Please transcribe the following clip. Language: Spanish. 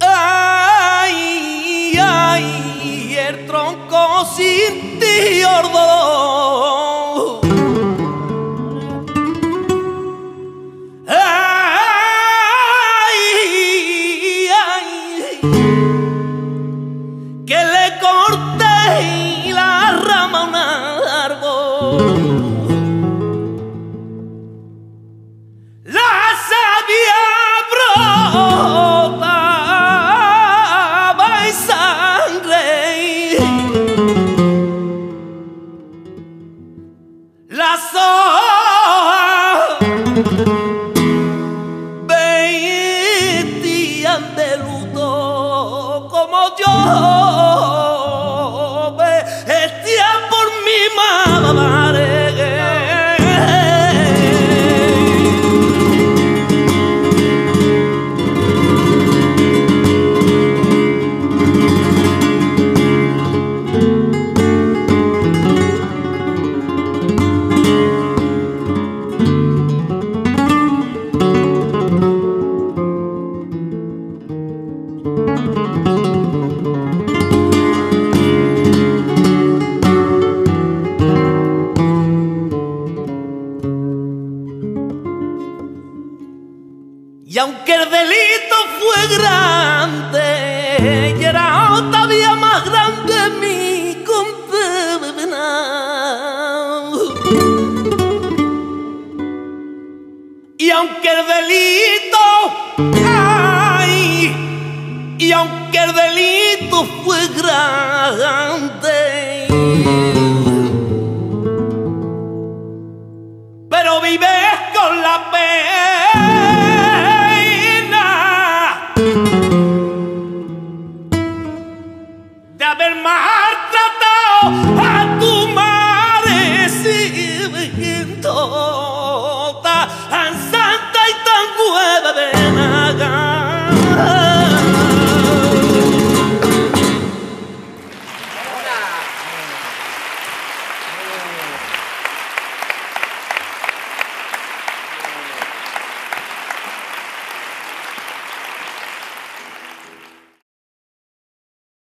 Ay, ay, el tronco sin ti, ordo. Ay, ay, que le corté la rama a un árbol. 骄傲。Aunque el delito fue grande, y era todavía más grande mi condena. Y aunque el delito ver maltratado a tu madre.